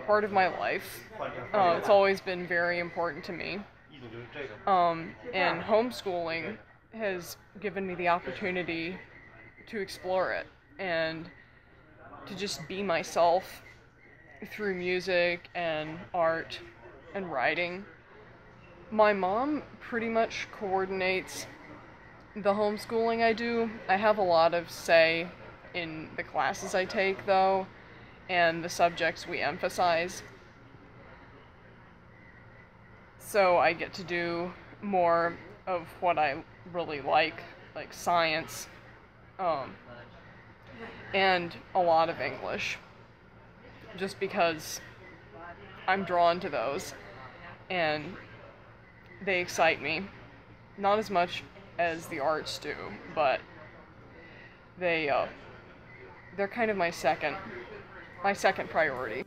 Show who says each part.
Speaker 1: part of my life. Uh, it's always been very important to me. Um, and homeschooling has given me the opportunity to explore it and to just be myself through music and art and writing. My mom pretty much coordinates the homeschooling I do. I have a lot of say in the classes I take, though, and the subjects we emphasize. So I get to do more of what I really like, like science, um, and a lot of English, just because I'm drawn to those and they excite me. Not as much as the arts do, but they uh, they're kind of my second my second priority.